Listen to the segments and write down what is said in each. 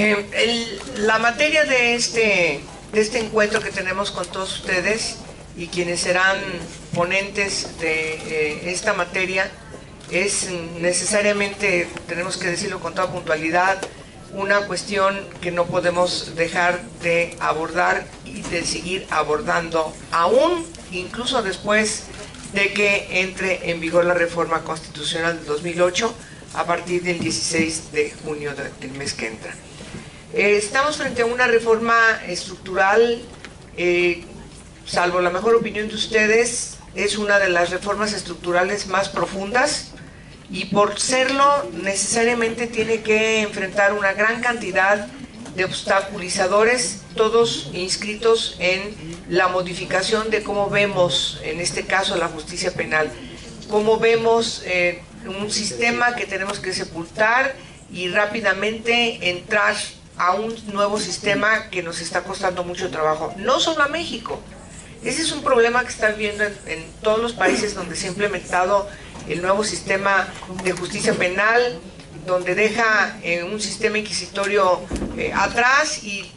Eh, la materia de este, de este encuentro que tenemos con todos ustedes y quienes serán ponentes de eh, esta materia es necesariamente, tenemos que decirlo con toda puntualidad, una cuestión que no podemos dejar de abordar y de seguir abordando, aún incluso después de que entre en vigor la reforma constitucional del 2008 a partir del 16 de junio del mes que entra. Eh, estamos frente a una reforma estructural, eh, salvo la mejor opinión de ustedes, es una de las reformas estructurales más profundas y por serlo necesariamente tiene que enfrentar una gran cantidad de obstaculizadores, todos inscritos en la modificación de cómo vemos, en este caso, la justicia penal, cómo vemos eh, un sistema que tenemos que sepultar y rápidamente entrar a un nuevo sistema que nos está costando mucho trabajo, no solo a México. Ese es un problema que están viendo en todos los países donde se ha implementado el nuevo sistema de justicia penal, donde deja eh, un sistema inquisitorio eh, atrás y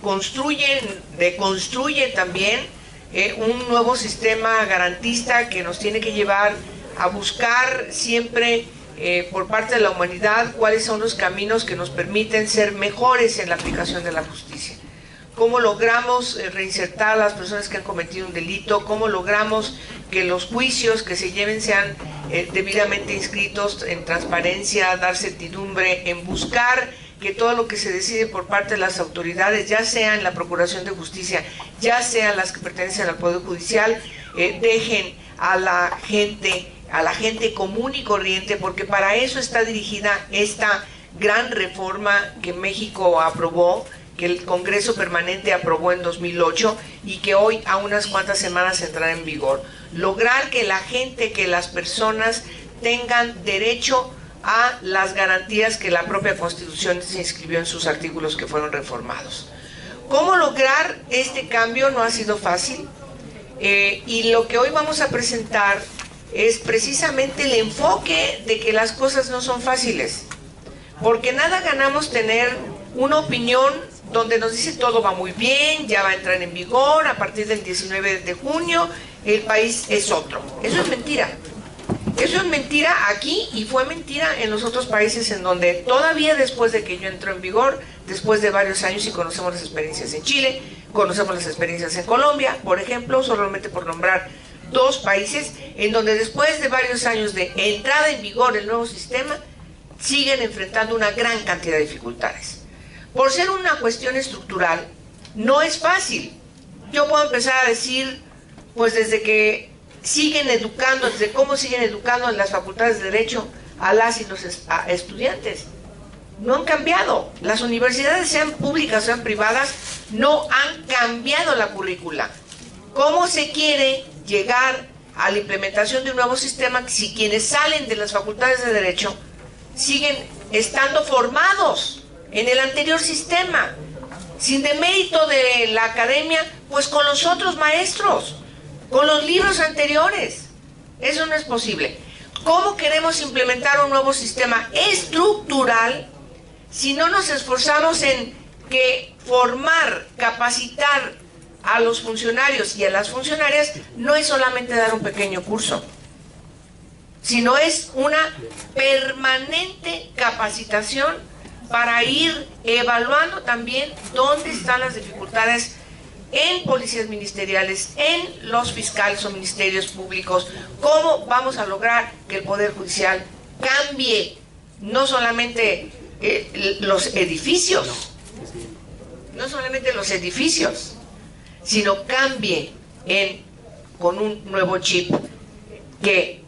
construye, deconstruye también eh, un nuevo sistema garantista que nos tiene que llevar a buscar siempre por parte de la humanidad cuáles son los caminos que nos permiten ser mejores en la aplicación de la justicia. Cómo logramos eh, reinsertar a las personas que han cometido un delito, cómo logramos que los juicios que se lleven sean eh, debidamente inscritos en transparencia, dar certidumbre, en buscar que todo lo que se decide por parte de las autoridades, ya sea en la Procuración de Justicia, ya sea las que pertenecen al Poder Judicial, eh, dejen a la gente, a la gente común y corriente, porque para eso está dirigida esta gran reforma que México aprobó, que el Congreso Permanente aprobó en 2008 y que hoy a unas cuantas semanas entrará en vigor. Lograr que la gente, que las personas tengan derecho a las garantías que la propia Constitución se inscribió en sus artículos que fueron reformados. ¿Cómo lograr este cambio? No ha sido fácil. Eh, y lo que hoy vamos a presentar es precisamente el enfoque de que las cosas no son fáciles. Porque nada ganamos tener una opinión donde nos dice todo va muy bien, ya va a entrar en vigor a partir del 19 de junio, el país es otro. Eso es mentira. Eso es mentira aquí y fue mentira en los otros países en donde todavía después de que yo entró en vigor, después de varios años y conocemos las experiencias en Chile, conocemos las experiencias en Colombia, por ejemplo, solamente por nombrar dos países en donde después de varios años de entrada en vigor el nuevo sistema, siguen enfrentando una gran cantidad de dificultades por ser una cuestión estructural, no es fácil. Yo puedo empezar a decir, pues desde que siguen educando, desde cómo siguen educando en las facultades de Derecho a las y los estudiantes. No han cambiado. Las universidades, sean públicas o sean privadas, no han cambiado la currícula. ¿Cómo se quiere llegar a la implementación de un nuevo sistema si quienes salen de las facultades de Derecho siguen estando formados en el anterior sistema, sin demérito de la academia, pues con los otros maestros, con los libros anteriores. Eso no es posible. ¿Cómo queremos implementar un nuevo sistema estructural si no nos esforzamos en que formar, capacitar a los funcionarios y a las funcionarias no es solamente dar un pequeño curso, sino es una permanente capacitación para ir evaluando también dónde están las dificultades en policías ministeriales, en los fiscales o ministerios públicos, cómo vamos a lograr que el Poder Judicial cambie no solamente eh, los edificios, no. Solamente los edificios, sino cambie en, con un nuevo chip que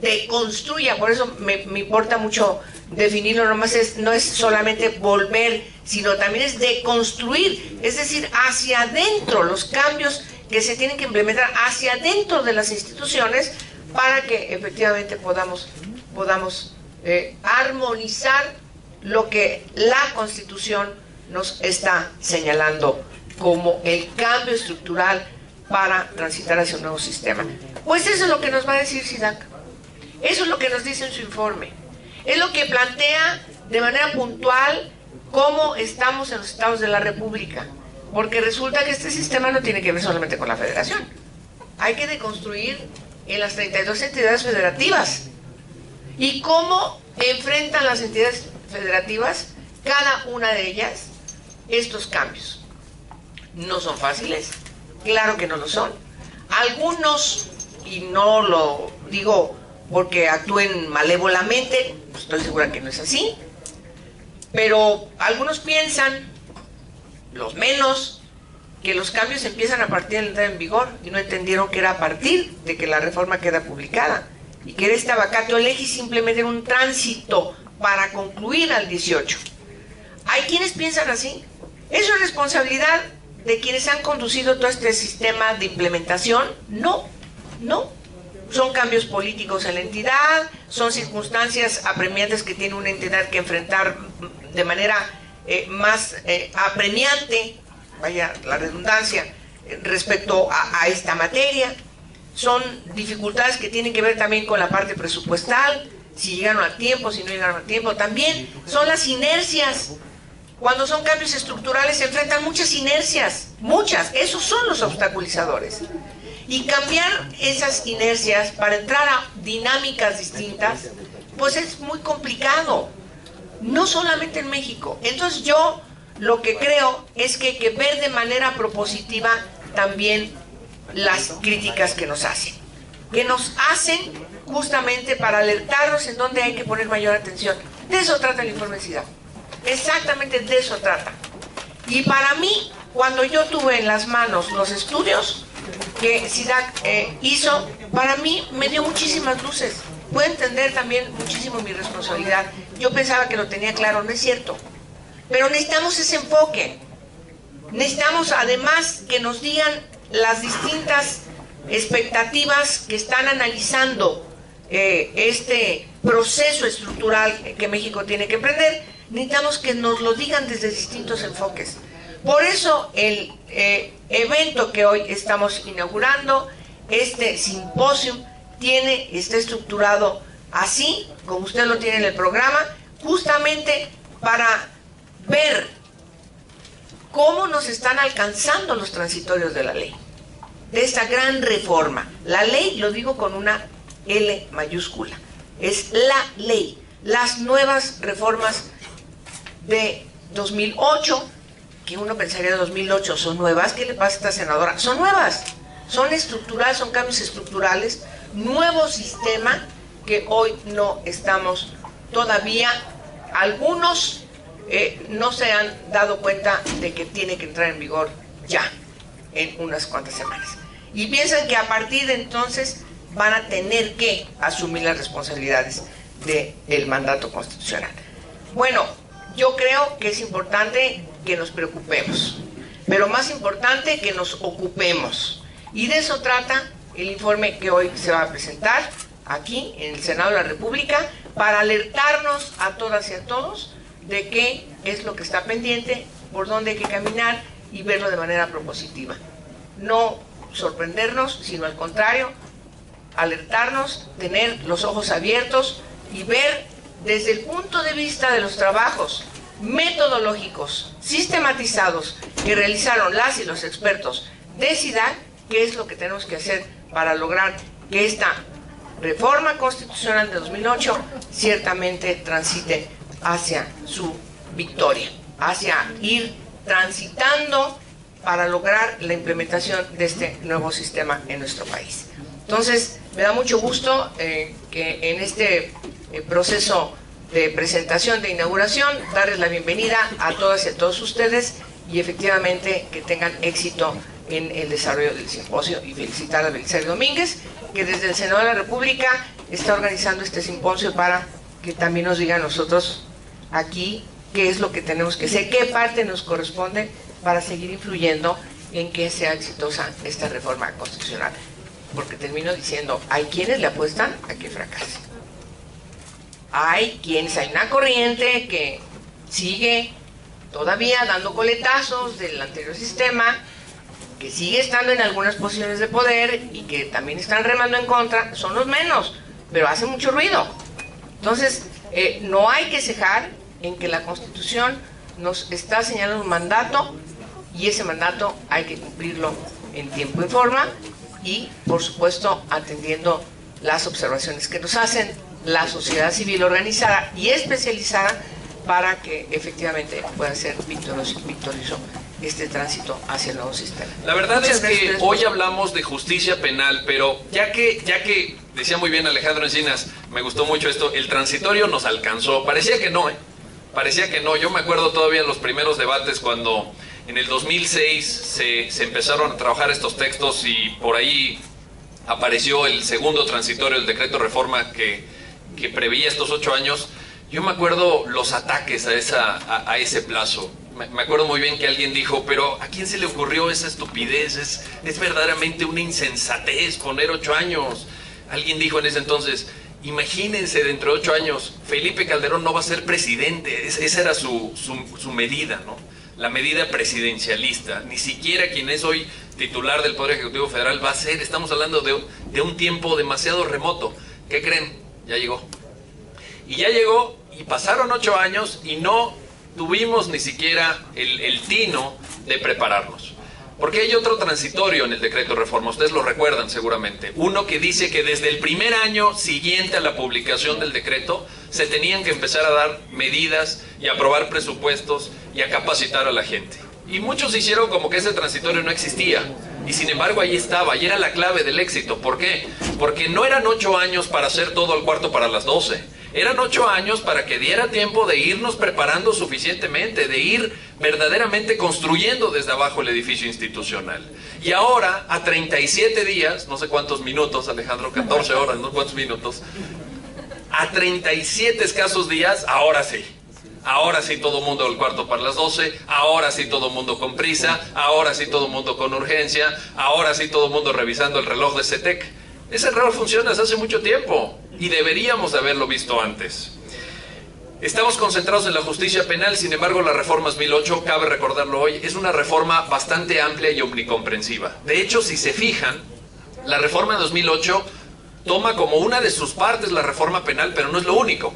deconstruya, por eso me, importa mucho definirlo nomás es, no es solamente volver, sino también es deconstruir, es decir, hacia adentro, los cambios que se tienen que implementar hacia adentro de las instituciones para que efectivamente podamos, podamos eh, armonizar lo que la Constitución nos está señalando como el cambio estructural para transitar hacia un nuevo sistema. Pues eso es lo que nos va a decir SIDAC. Eso es lo que nos dice en su informe. Es lo que plantea de manera puntual cómo estamos en los estados de la República, porque resulta que este sistema no tiene que ver solamente con la federación. Hay que deconstruir en las 32 entidades federativas. ¿Y cómo enfrentan las entidades federativas, cada una de ellas, estos cambios? No son fáciles, claro que no lo son. Algunos, y no lo digo porque actúen malévolamente, estoy segura que no es así, pero algunos piensan, los menos, que los cambios empiezan a partir de entrar en vigor y no entendieron que era a partir de que la reforma queda publicada y que era este abacato legis simplemente un tránsito para concluir al 18. Hay quienes piensan así. ¿Eso es responsabilidad de quienes han conducido todo este sistema de implementación? No, no. Son cambios políticos en la entidad, son circunstancias apremiantes que tiene una entidad que enfrentar de manera eh, más eh, apremiante, vaya la redundancia, respecto a, esta materia. Son dificultades que tienen que ver también con la parte presupuestal, si llegaron a tiempo, si no llegaron a tiempo. También son las inercias. Cuando son cambios estructurales se enfrentan muchas inercias, muchas. Esos son los obstaculizadores. Y cambiar esas inercias para entrar a dinámicas distintas, pues es muy complicado no solamente en México. Entonces yo lo que creo es que hay que ver de manera propositiva también las críticas que nos hacen, que nos hacen justamente para alertarnos en dónde hay que poner mayor atención. De eso trata el informe SIDA. Exactamente de eso trata. Y para mí, cuando yo tuve en las manos los estudios que SIDAC eh, hizo, para mí me dio muchísimas luces. Puedo entender también muchísimo mi responsabilidad yo pensaba que lo tenía claro, no es cierto. Pero necesitamos ese enfoque. Necesitamos además que nos digan las distintas expectativas que están analizando eh, este proceso estructural que México tiene que emprender. Necesitamos que nos lo digan desde distintos enfoques. Por eso el eh, evento que hoy estamos inaugurando, este simposio, tiene, está estructurado así como usted lo tiene en el programa, justamente para ver cómo nos están alcanzando los transitorios de la ley, de esta gran reforma. La ley, lo digo con una L mayúscula, es la ley. Las nuevas reformas de 2008, que uno pensaría de 2008 son nuevas, ¿qué le pasa a esta senadora? Son nuevas, son estructurales, son cambios estructurales, nuevo sistema que hoy no estamos todavía. Algunos eh, no se han dado cuenta de que tiene que entrar en vigor ya, en unas cuantas semanas. Y piensan que a partir de entonces van a tener que asumir las responsabilidades del mandato constitucional. Bueno, yo creo que es importante que nos preocupemos, pero más importante que nos ocupemos. Y de eso trata el informe que hoy se va a presentar aquí en el Senado de la República para alertarnos a todas y a todos de qué es lo que está pendiente, por dónde hay que caminar y verlo de manera propositiva. No sorprendernos, sino al contrario, alertarnos, tener los ojos abiertos y ver desde el punto de vista de los trabajos metodológicos sistematizados que realizaron las y los expertos de qué es lo que tenemos que hacer para lograr que esta reforma constitucional de 2008 ciertamente transite hacia su victoria, hacia ir transitando para lograr la implementación de este nuevo sistema en nuestro país. Entonces, me da mucho gusto eh, que en este eh, proceso de presentación, de inauguración, darles la bienvenida a todas y a todos ustedes y efectivamente que tengan éxito en el desarrollo del simposio y felicitar a Belisario Domínguez que desde el Senado de la República está organizando este simposio para que también nos diga a nosotros aquí qué es lo que tenemos que hacer, qué parte nos corresponde para seguir influyendo en que sea exitosa esta reforma constitucional. Porque termino diciendo, hay quienes le apuestan a que fracase. Hay quienes, hay una corriente que sigue todavía dando coletazos del anterior sistema, que sigue estando en algunas posiciones de poder y que también están remando en contra, son los menos, pero hace mucho ruido. Entonces, eh, no hay que cejar en que la Constitución nos está señalando un mandato y ese mandato hay que cumplirlo en tiempo y forma y, por supuesto, atendiendo las observaciones que nos hacen la sociedad civil organizada y especializada para que efectivamente pueda ser victorioso, victorioso este tránsito hacia el nuevo sistema. La verdad es que hoy hablamos de justicia penal, pero ya que, ya que decía muy bien Alejandro Encinas, me gustó mucho esto, el transitorio nos alcanzó. Parecía que no, ¿eh? Parecía que no. Yo me acuerdo todavía en los primeros debates cuando en el 2006 se, empezaron a trabajar estos textos y por ahí apareció el segundo transitorio, el decreto reforma que, que preveía estos ocho años. Yo me acuerdo los ataques a, ese plazo. Me, acuerdo muy bien que alguien dijo, pero ¿a quién se le ocurrió esa estupidez? Es, verdaderamente una insensatez poner ocho años. Alguien dijo en ese entonces, imagínense dentro de ocho años, Felipe Calderón no va a ser presidente. esa era su, su medida, ¿no? La medida presidencialista. Ni siquiera quien es hoy titular del Poder Ejecutivo Federal va a ser. Estamos hablando de, de un tiempo demasiado remoto. ¿Qué creen? Ya llegó. Y ya llegó y pasaron ocho años y no tuvimos ni siquiera el, el tino de prepararnos. Porque hay otro transitorio en el decreto de reforma, ustedes lo recuerdan seguramente. Uno que dice que desde el primer año siguiente a la publicación del decreto se tenían que empezar a dar medidas y aprobar presupuestos y a capacitar a la gente. Y muchos hicieron como que ese transitorio no existía. Y sin embargo ahí estaba, y era la clave del éxito. ¿Por qué? Porque no eran ocho años para hacer todo el cuarto para las doce. Eran ocho años para que diera tiempo de irnos preparando suficientemente, de ir verdaderamente construyendo desde abajo el edificio institucional. Y ahora, a 37 días, no sé cuántos minutos, Alejandro, 14 horas, no cuántos minutos, a 37 escasos días, ahora sí. Ahora sí todo mundo al cuarto para las 12, ahora sí todo mundo con prisa, ahora sí todo mundo con urgencia, ahora sí todo mundo revisando el reloj de CETEC. Ese reloj funciona desde hace mucho tiempo y deberíamos haberlo visto antes. Estamos concentrados en la justicia penal, sin embargo la reforma 2008, cabe recordarlo hoy, es una reforma bastante amplia y omnicomprensiva. De hecho, si se fijan, la reforma 2008 toma como una de sus partes la reforma penal, pero no es lo único.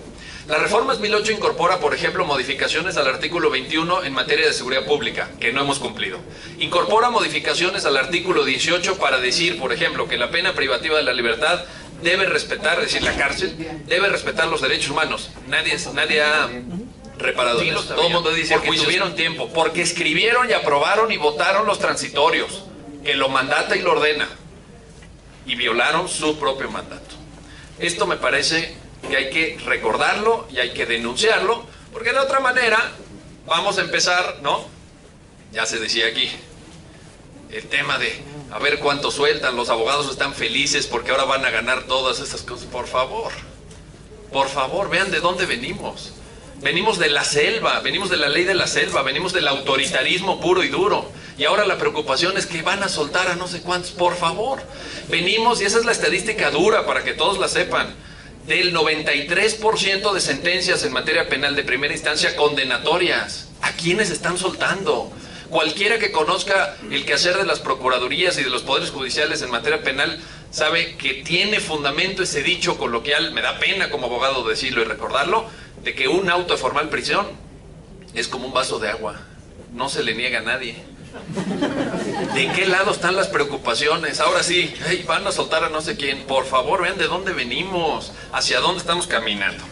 La reforma 2008 incorpora, por ejemplo, modificaciones al artículo 21 en materia de seguridad pública, que no hemos cumplido. Incorpora modificaciones al artículo 18 para decir, por ejemplo, que la pena privativa de la libertad debe respetar, es decir, la cárcel, debe respetar los derechos humanos. Nadie, nadie ha reparado. Todo el mundo dice que tuvieron tiempo, porque escribieron y aprobaron y votaron los transitorios, que lo mandata y lo ordena, y violaron su propio mandato. Esto me parece que hay que recordarlo y hay que denunciarlo, porque de otra manera vamos a empezar, ¿no? Ya se decía aquí, el tema de a ver cuánto sueltan, los abogados están felices porque ahora van a ganar todas estas cosas. Por favor, por favor, vean de dónde venimos. Venimos de la selva, venimos de la ley de la selva, venimos del autoritarismo puro y duro. Y ahora la preocupación es que van a soltar a no sé cuántos. Por favor, venimos, y esa es la estadística dura para que todos la sepan del 93% de sentencias en materia penal de primera instancia condenatorias. ¿A quiénes están soltando? Cualquiera que conozca el quehacer de las procuradurías y de los poderes judiciales en materia penal sabe que tiene fundamento ese dicho coloquial, me da pena como abogado decirlo y recordarlo, de que un auto de formal prisión es como un vaso de agua, no se le niega a nadie. ¿De qué lado están las preocupaciones? Ahora sí, van a soltar a no sé quién. Por favor, vean de dónde venimos, hacia dónde estamos caminando.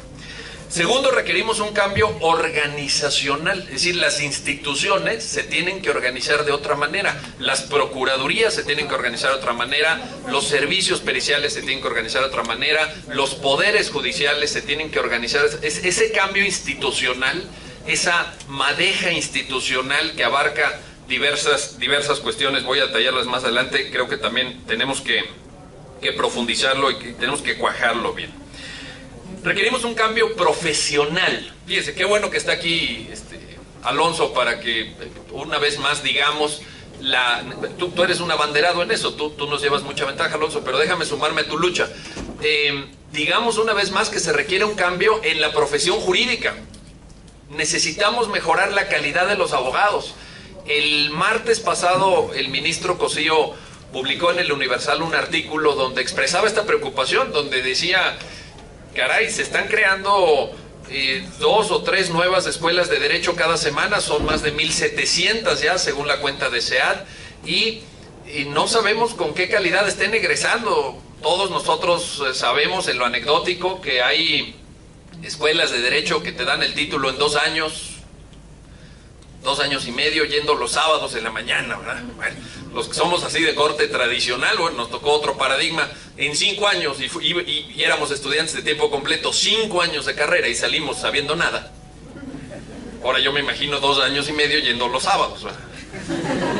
Segundo, requerimos un cambio organizacional, es decir, las instituciones se tienen que organizar de otra manera, las procuradurías se tienen que organizar de otra manera, los servicios periciales se tienen que organizar de otra manera, los poderes judiciales se tienen que organizar. Es, ese cambio institucional, esa madeja institucional que abarca diversas, diversas cuestiones, voy a detallarlas más adelante, creo que también tenemos que, que profundizarlo y tenemos que cuajarlo bien. Requerimos un cambio profesional. Fíjese, qué bueno que está aquí este, Alonso para que una vez más digamos, la, tú, tú, eres un abanderado en eso, tú, tú, nos llevas mucha ventaja, Alonso, pero déjame sumarme a tu lucha. Eh, digamos una vez más que se requiere un cambio en la profesión jurídica. Necesitamos mejorar la calidad de los abogados. El martes pasado el ministro Cosío publicó en el Universal un artículo donde expresaba esta preocupación, donde decía, caray, se están creando eh, dos o tres nuevas escuelas de derecho cada semana, son más de 1.700 ya, según la cuenta de SEAD, y, y no sabemos con qué calidad estén egresando. Todos nosotros eh, sabemos en lo anecdótico que hay escuelas de derecho que te dan el título en dos años, dos años y medio yendo los sábados en la mañana, ¿verdad? Bueno, los que somos así de corte tradicional, bueno, nos tocó otro paradigma en cinco años y, éramos estudiantes de tiempo completo, cinco años de carrera y salimos sabiendo nada. Ahora yo me imagino dos años y medio yendo los sábados.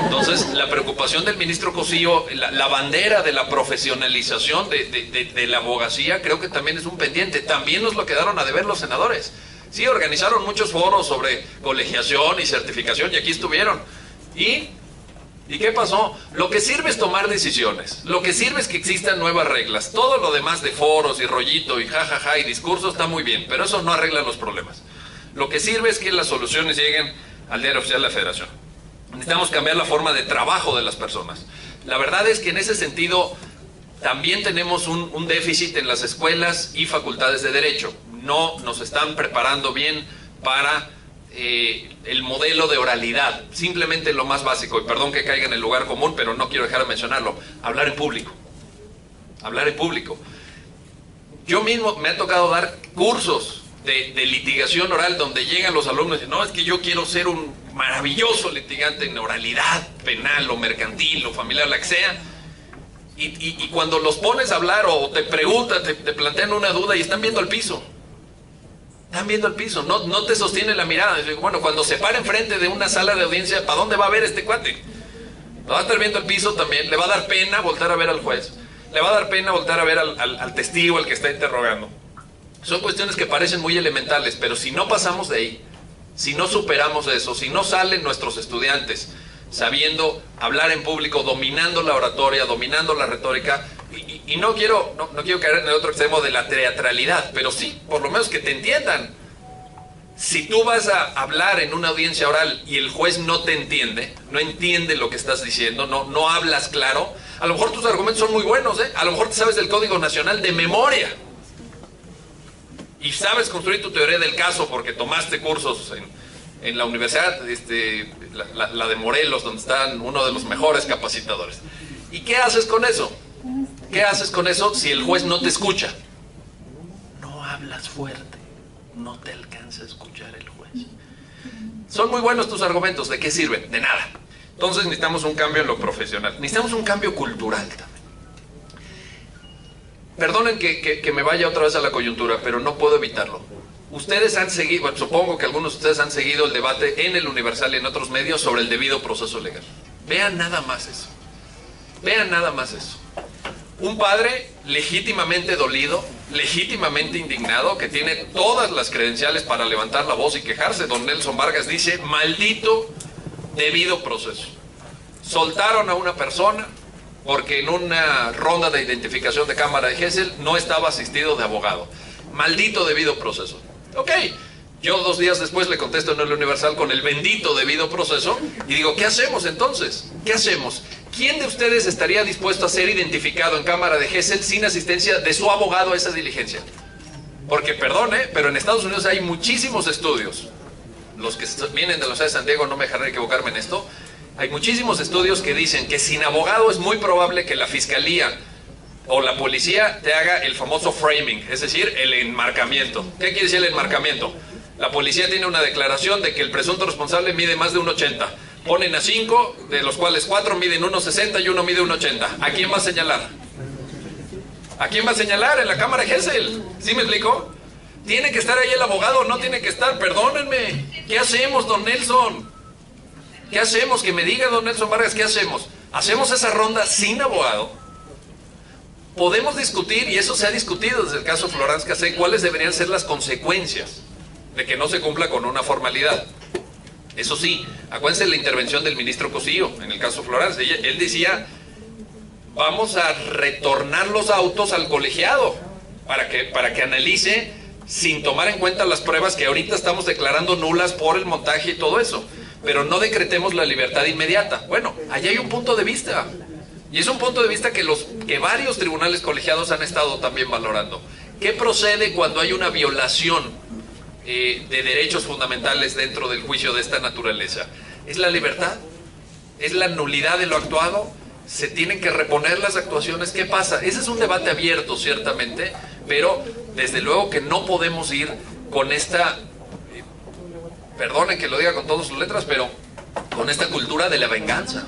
Entonces, la preocupación del ministro Cosío, la, bandera de la profesionalización de- de la abogacía, creo que también es un pendiente. También nos lo quedaron a deber los senadores. Sí, organizaron muchos foros sobre colegiación y certificación y aquí estuvieron. ¿Y? ¿Y qué pasó? Lo que sirve es tomar decisiones. Lo que sirve es que existan nuevas reglas. Todo lo demás de foros y rollito y jajaja y discurso está muy bien, pero eso no arregla los problemas. Lo que sirve es que las soluciones lleguen al diario oficial de la Federación. Necesitamos cambiar la forma de trabajo de las personas. La verdad es que en ese sentido también tenemos un, un déficit en las escuelas y facultades de derecho. No nos están preparando bien para eh, el modelo de oralidad. Simplemente lo más básico, y perdón que caiga en el lugar común, pero no quiero dejar de mencionarlo, hablar en público. Hablar en público. Yo mismo me ha tocado dar cursos de, litigación oral donde llegan los alumnos y dicen, no, es que yo quiero ser un maravilloso litigante en oralidad penal o mercantil o familiar, la que sea. Y, cuando los pones a hablar o te preguntan, te, te plantean una duda y están viendo el piso. Están viendo el piso, no, no te sostiene la mirada. Bueno, cuando se para enfrente de una sala de audiencia, ¿para dónde va a ver este cuate? Va a estar viendo el piso también, le va a dar pena voltar a ver al juez, le va a dar pena voltar a ver al- al testigo, al que está interrogando. Son cuestiones que parecen muy elementales, pero si no pasamos de ahí, si no superamos eso, si no salen nuestros estudiantes sabiendo hablar en público, dominando la oratoria, dominando la retórica, y, y- no quiero no, no quiero caer en el otro extremo de la teatralidad, pero sí, por lo menos que te entiendan. Si tú vas a hablar en una audiencia oral y el juez no te entiende, no entiende lo que estás diciendo, no, no hablas claro, a lo mejor tus argumentos son muy buenos, ¿eh? a lo mejor te sabes del Código Nacional de memoria y sabes construir tu teoría del caso porque tomaste cursos en, en la universidad, este, la, la- la de Morelos, donde están uno de los mejores capacitadores. ¿Y qué haces con eso? ¿Qué haces con eso si el juez no te escucha? No hablas fuerte, no te alcanza a escuchar el juez. Son muy buenos tus argumentos, ¿de qué sirven? De nada. Entonces necesitamos un cambio en lo profesional, necesitamos un cambio cultural también. Perdonen que, me vaya otra vez a la coyuntura, pero no puedo evitarlo. Ustedes han seguido, supongo que algunos de ustedes han seguido el debate en el Universal y en otros medios sobre el debido proceso legal. Vean nada más eso. Vean nada más eso. Un padre legítimamente dolido, legítimamente indignado, que tiene todas las credenciales para levantar la voz y quejarse. Don Nelson Vargas dice, maldito debido proceso. Soltaron a una persona porque en una ronda de identificación de cámara de Gesell no estaba asistido de abogado. Maldito debido proceso. Ok, yo dos días después le contesto en el Universal con el bendito debido proceso y digo, ¿qué hacemos entonces? ¿Qué hacemos? ¿Quién de ustedes estaría dispuesto a ser identificado en cámara de Gesell sin asistencia de su abogado a esa diligencia? Porque, perdone, pero en Estados Unidos hay muchísimos estudios los que vienen de Universidad de San Diego, no me dejaré equivocarme en esto, hay muchísimos estudios que dicen que sin abogado es muy probable que la fiscalía o la policía te haga el famoso framing, es decir, el enmarcamiento. ¿Qué quiere decir el enmarcamiento? La policía tiene una declaración de que el presunto responsable mide más de 1,80. Ponen a cinco, de los cuales cuatro miden 1,60 y uno mide 1,80. ¿A quién va a señalar? ¿A quién va a señalar? En la cámara de Gesell. ¿Sí me explico? Tiene que estar ahí el abogado, no tiene que estar, perdónenme. ¿Qué hacemos, don Nelson? ¿Qué hacemos? Que me diga don Nelson Vargas, ¿qué hacemos? ¿Hacemos esa ronda sin abogado? Podemos discutir, y eso se ha discutido desde el caso Florence Cassé, cuáles deberían ser las consecuencias de que no se cumpla con una formalidad. Eso sí, acuérdense la intervención del ministro Cosío en el caso Florence. Él decía, vamos a retornar los autos al colegiado para que, para que analice sin tomar en cuenta las pruebas que ahorita estamos declarando nulas por el montaje y todo eso. Pero no decretemos la libertad inmediata. Bueno, allá hay un punto de vista. Y es un punto de vista que, los, que varios tribunales colegiados han estado también valorando. ¿Qué procede cuando hay una violación eh, de derechos fundamentales dentro del juicio de esta naturaleza? ¿Es la libertad? ¿Es la nulidad de lo actuado? ¿Se tienen que reponer las actuaciones? ¿Qué pasa? Ese es un debate abierto, ciertamente, pero desde luego que no podemos ir con esta, eh, perdonen que lo diga con todas sus letras, pero con esta cultura de la venganza.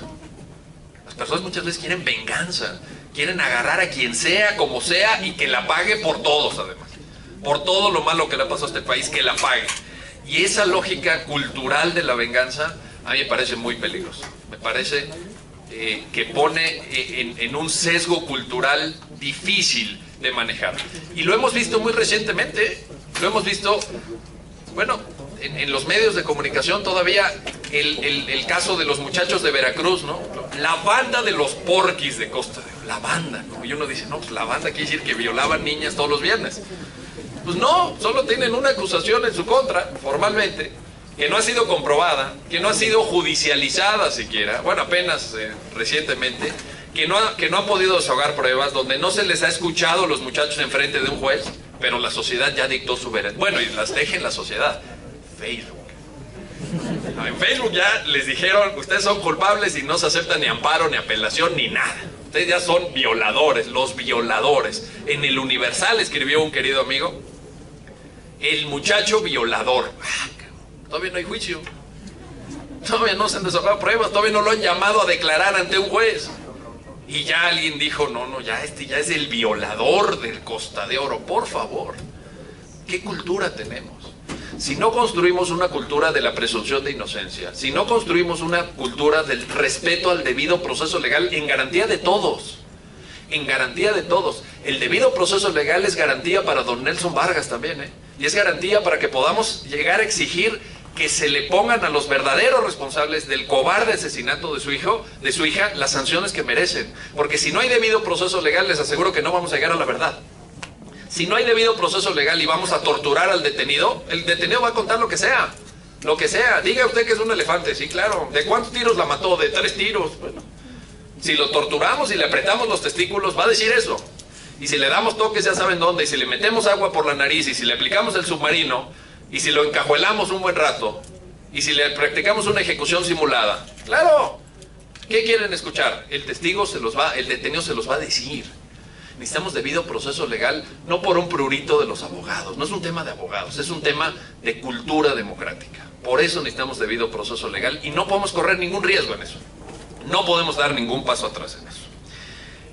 Las personas muchas veces quieren venganza, quieren agarrar a quien sea, como sea, y que la pague por todos además. Por todo lo malo que le ha pasado a este país, que la pague. Y esa lógica cultural de la venganza a mí me parece muy peligrosa. Me parece eh, que pone eh, en, un sesgo cultural difícil de manejar. Y lo hemos visto muy recientemente, lo hemos visto, bueno, en, los medios de comunicación todavía el, caso de los muchachos de Veracruz, ¿no? La banda de los porquis de Costa la banda, ¿no? Y uno dice, no, pues la banda quiere decir que violaban niñas todos los viernes. Pues no, solo tienen una acusación en su contra, formalmente, que no ha sido comprobada, que no ha sido judicializada siquiera, bueno, apenas eh, recientemente, que no, ha, que no han podido desahogar pruebas, donde no se les ha escuchado los muchachos enfrente de un juez, pero la sociedad ya dictó su veredicto. Bueno, y las dejen la sociedad. Facebook. No, En Facebook ya les dijeron, ustedes son culpables y no se acepta ni amparo, ni apelación, ni nada. Ustedes ya son violadores, los violadores. En el Universal escribió un querido amigo, el muchacho violador. Todavía no hay juicio. Todavía no se han desahogado pruebas, todavía no lo han llamado a declarar ante un juez. Y ya alguien dijo, no, no, ya este ya es el violador del Costa de Oro, por favor. ¿Qué cultura tenemos? Si no construimos una cultura de la presunción de inocencia, si no construimos una cultura del respeto al debido proceso legal en garantía de todos, en garantía de todos. El debido proceso legal es garantía para don Nelson Vargas también, ¿eh? Y es garantía para que podamos llegar a exigir que se le pongan a los verdaderos responsables del cobarde asesinato de su hijo, de su hija, las sanciones que merecen. Porque si no hay debido proceso legal, les aseguro que no vamos a llegar a la verdad. Si no hay debido proceso legal y vamos a torturar al detenido, el detenido va a contar lo que sea. Lo que sea. Diga usted que es un elefante, sí, claro. ¿De cuántos tiros la mató? De tres tiros. Bueno, si lo torturamos y le apretamos los testículos, va a decir eso. Y si le damos toques, ya saben dónde. Y si le metemos agua por la nariz, y si le aplicamos el submarino, y si lo encajuelamos un buen rato, y si le practicamos una ejecución simulada. ¡Claro! ¿Qué quieren escuchar? El testigo se los va, el detenido se los va a decir. Necesitamos debido proceso legal, no por un prurito de los abogados. No es un tema de abogados, es un tema de cultura democrática. Por eso necesitamos debido proceso legal y no podemos correr ningún riesgo en eso. No podemos dar ningún paso atrás en eso.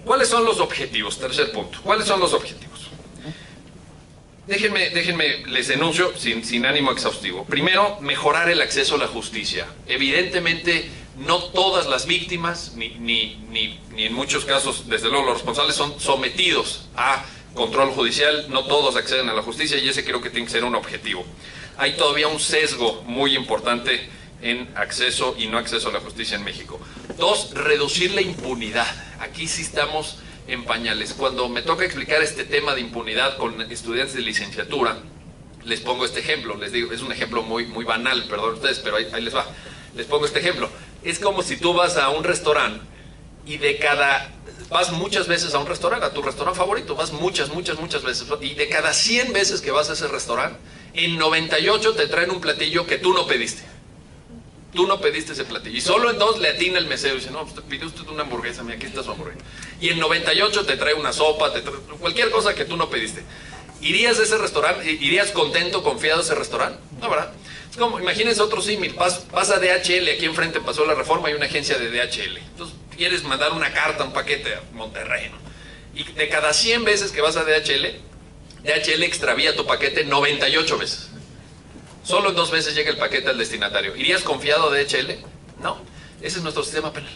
¿Cuáles son los objetivos? Tercer punto. ¿Cuáles son los objetivos? Déjenme, déjenme, les denuncio sin, sin ánimo exhaustivo. Primero, mejorar el acceso a la justicia. Evidentemente, no todas las víctimas, ni, ni, ni, ni en muchos casos, desde luego, los responsables son sometidos a control judicial. No todos acceden a la justicia y ese creo que tiene que ser un objetivo. Hay todavía un sesgo muy importante en acceso y no acceso a la justicia en México. Dos, reducir la impunidad. Aquí sí estamos en pañales. Cuando me toca explicar este tema de impunidad con estudiantes de licenciatura, les pongo este ejemplo. Les digo, es un ejemplo muy, muy banal, perdón ustedes, pero ahí, ahí les va. Les pongo este ejemplo. Es como si tú vas a un restaurante y de cada vas muchas veces a un restaurante, a tu restaurante favorito, vas muchas, muchas, muchas veces, y de cada 100 veces que vas a ese restaurante, en 98 te traen un platillo que tú no pediste. Tú no pediste ese platillo. Y solo en dos le atina el mesero y dice, no, pues pide usted una hamburguesa, mira, aquí está su hamburguesa. Y en 98 te trae una sopa, te trae cualquier cosa que tú no pediste. ¿Irías a ese restaurante? ¿Irías contento, confiado a ese restaurante? No, ¿verdad? Es como, imagínense otro símil, pas, pasa DHL, aquí enfrente pasó la reforma, hay una agencia de DHL. Entonces, quieres mandar una carta, un paquete a Monterrey. Y de cada 100 veces que vas a DHL, DHL extravía tu paquete 98 veces. Solo dos veces llega el paquete al destinatario. ¿Irías confiado a DHL? No. Ese es nuestro sistema penal.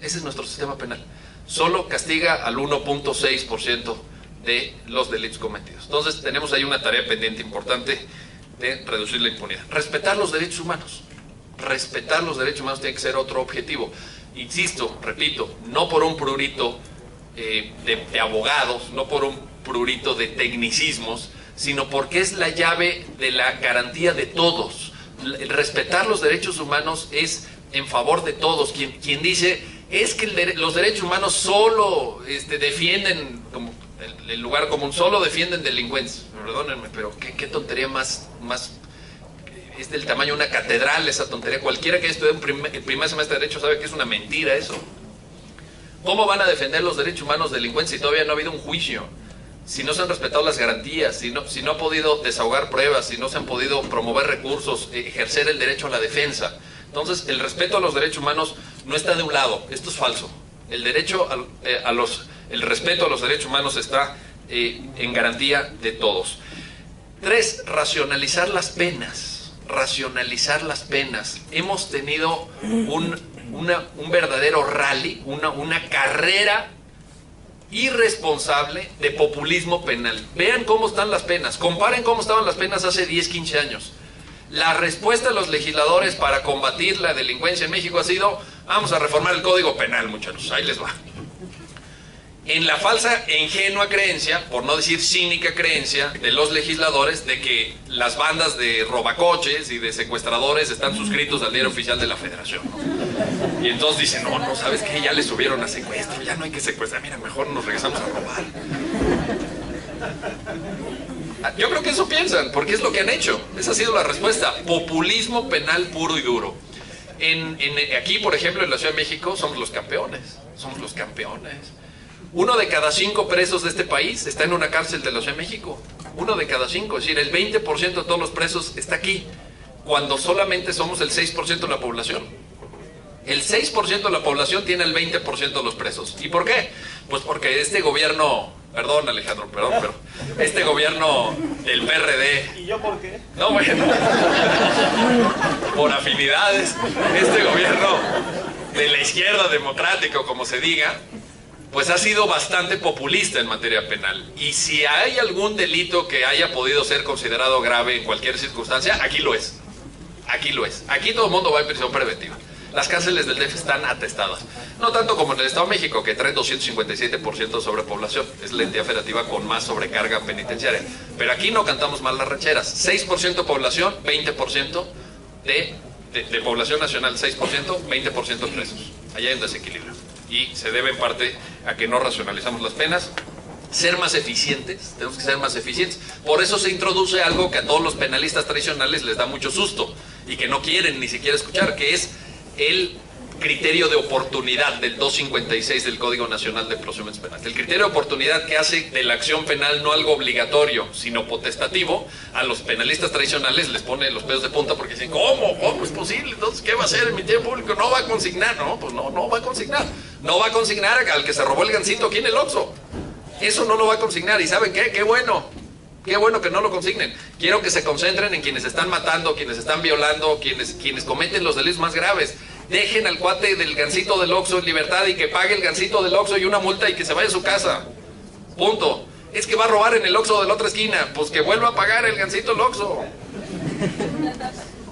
Ese es nuestro sistema penal. Solo castiga al 1.6% de los delitos cometidos. Entonces tenemos ahí una tarea pendiente importante de reducir la impunidad. Respetar los derechos humanos. Respetar los derechos humanos tiene que ser otro objetivo. Insisto, repito, no por un prurito eh, de, de abogados, no por un prurito de tecnicismos, sino porque es la llave de la garantía de todos. Respetar los derechos humanos es en favor de todos. Quien, quien dice es que los derechos humanos solo este, defienden, como el, lugar común, solo defienden delincuentes. Perdónenme, pero qué, qué tontería más, más es del tamaño de una catedral esa tontería. Cualquiera que haya estudiado el primer semestre de Derecho sabe que es una mentira eso. ¿Cómo van a defender los derechos humanos de delincuentes si todavía no ha habido un juicio? Si no se han respetado las garantías, si no, si no ha podido desahogar pruebas, si no se han podido promover recursos, eh, ejercer el derecho a la defensa. Entonces, el respeto a los derechos humanos no está de un lado, esto es falso. El derecho a, eh, los, el respeto a los derechos humanos está eh, en garantía de todos. Tres, racionalizar las penas racionalizar las penas. Hemos tenido un, un verdadero rally, una, una carrera irresponsable de populismo penal. Vean cómo están las penas, comparen cómo estaban las penas hace 10, 15 años. La respuesta de los legisladores para combatir la delincuencia en México ha sido, vamos a reformar el Código Penal, muchachos, ahí les va en la falsa e ingenua creencia, por no decir cínica creencia, de los legisladores de que las bandas de robacoches y de secuestradores están suscritos al diario oficial de la federación. Y entonces dicen, no, no, ¿sabes qué? Ya les subieron a secuestro, ya no hay que secuestrar, mira, mejor nos regresamos a robar. Yo creo que eso piensan, porque es lo que han hecho. Esa ha sido la respuesta. Populismo penal puro y duro. En, en, aquí, por ejemplo, en la Ciudad de México, somos los campeones. Somos los campeones. Uno de cada cinco presos de este país está en una cárcel de la Ciudad de México. Uno de cada cinco. Es decir, el 20% de todos los presos está aquí, cuando solamente somos el 6% de la población. El 6% de la población tiene el 20% de los presos. ¿Y por qué? Pues porque este gobierno, perdón Alejandro, perdón, pero este gobierno del PRD... ¿Y yo por qué? No, bueno, por afinidades, este gobierno de la izquierda democrática, como se diga, pues ha sido bastante populista en materia penal. Y si hay algún delito que haya podido ser considerado grave en cualquier circunstancia, aquí lo es. Aquí lo es. Aquí todo el mundo va en prisión preventiva. Las cárceles del DF están atestadas. No tanto como en el Estado de México, que trae 257% de sobrepoblación. Es la entidad federativa con más sobrecarga penitenciaria. Pero aquí no cantamos mal las rancheras. 6% población, 20% de, de, de población nacional, 6%, 20% presos. Allá hay un desequilibrio y se debe en parte a que no racionalizamos las penas. Ser más eficientes, tenemos que ser más eficientes. Por eso se introduce algo que a todos los penalistas tradicionales les da mucho susto y que no quieren ni siquiera escuchar, que es el criterio de oportunidad del 256 del Código Nacional de Procedimientos Penales. El criterio de oportunidad que hace de la acción penal no algo obligatorio, sino potestativo, a los penalistas tradicionales les pone los pedos de punta porque dicen, ¿cómo? ¿Cómo es posible? Entonces, ¿qué va a hacer el Ministerio Público? No va a consignar, ¿no? Pues no, no va a consignar. No va a consignar al que se robó el gancito aquí en el Oxxo. Eso no lo va a consignar. ¿Y saben qué? ¡Qué bueno! Qué bueno que no lo consignen. Quiero que se concentren en quienes están matando, quienes están violando, quienes, quienes cometen los delitos más graves dejen al cuate del gancito del Oxxo en libertad y que pague el gancito del Oxxo y una multa y que se vaya a su casa. Punto. Es que va a robar en el Oxxo de la otra esquina, pues que vuelva a pagar el gancito del Oxxo.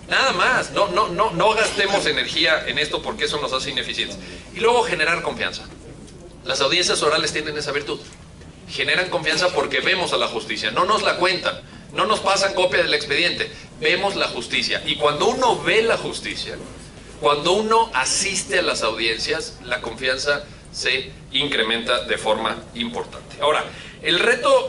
Nada más, no, no, no, no gastemos energía en esto porque eso nos hace ineficientes. Y luego generar confianza. Las audiencias orales tienen esa virtud. Generan confianza porque vemos a la justicia, no nos la cuentan, no nos pasan copia del expediente, vemos la justicia. Y cuando uno ve la justicia, cuando uno asiste a las audiencias, la confianza se incrementa de forma importante. Ahora, el reto,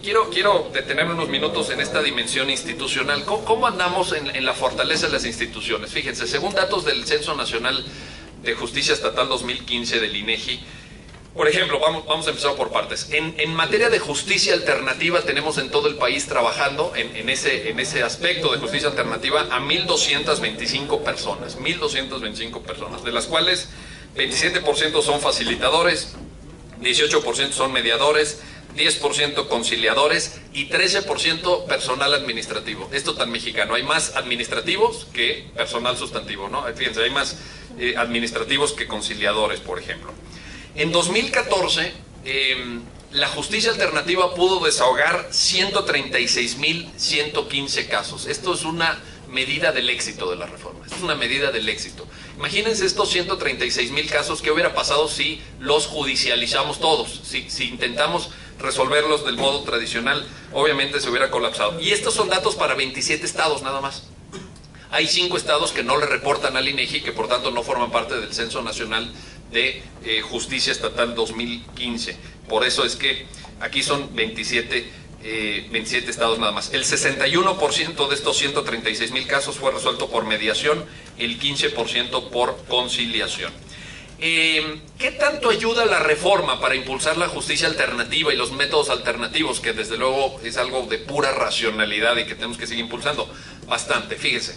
quiero, quiero detenerme unos minutos en esta dimensión institucional. ¿Cómo, andamos en, en, la fortaleza de las instituciones? Fíjense, según datos del Censo Nacional de Justicia Estatal 2015 del INEGI, por ejemplo, vamos, vamos a empezar por partes. En, materia de justicia alternativa tenemos en todo el país trabajando en, ese, en ese aspecto de justicia alternativa a 1.225 personas, 1.225 personas, de las cuales 27% son facilitadores, 18% son mediadores, 10% conciliadores y 13% personal administrativo. Esto tan mexicano. Hay más administrativos que personal sustantivo, ¿no? Fíjense, hay más eh, administrativos que conciliadores, por ejemplo. En 2014, em, la justicia alternativa pudo desahogar 136.115 casos. Esto es una medida del éxito de la reforma. Esto es una medida del éxito. Imagínense estos 136.000 casos, ¿qué hubiera pasado si los judicializamos todos? Si, intentamos resolverlos del modo tradicional, obviamente se hubiera colapsado. Y estos son datos para 27 estados nada más. Hay cinco estados que no le reportan al INEGI, que por tanto no forman parte del Censo Nacional de eh, Justicia Estatal 2015. Por eso es que Aquí son 27, 27 eh, estados nada más. El 61% de estos 136 mil casos fue resuelto por mediación, el 15% por conciliación. Eh, ¿Qué tanto ayuda la reforma para impulsar la justicia alternativa y los métodos alternativos, que desde luego es algo de pura racionalidad y que tenemos que seguir impulsando? Bastante, fíjese.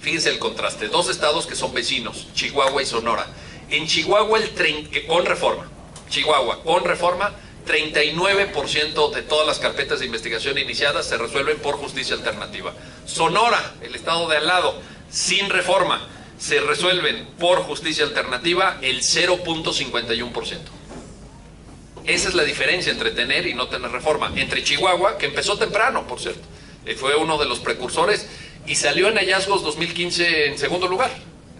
Fíjense el contraste. Dos estados que son vecinos, Chihuahua y Sonora. En Chihuahua, el con reforma, Chihuahua, con reforma, 39% de todas las carpetas de investigación iniciadas se resuelven por justicia alternativa. Sonora, el estado de al lado, sin reforma, se resuelven por justicia alternativa el 0.51%. Esa es la diferencia entre tener y no tener reforma. Entre Chihuahua, que empezó temprano, por cierto, eh, fue uno de los precursores y salió en hallazgos 2015 en segundo lugar,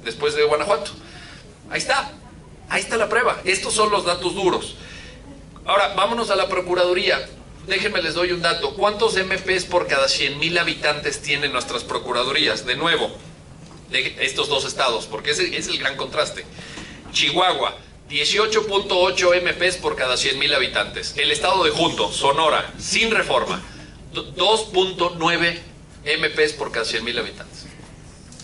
después de Guanajuato. Ahí está, ahí está la prueba. Estos son los datos duros. Ahora, vámonos a la Procuraduría. Déjenme les doy un dato. ¿Cuántos MPs por cada 100.000 habitantes tienen nuestras Procuradurías? De nuevo, estos dos estados, porque ese es el gran contraste. Chihuahua, 18.8 MPs por cada 100.000 habitantes. El estado de Junto, Sonora, sin reforma, 2.9 MPs por cada 100.000 habitantes.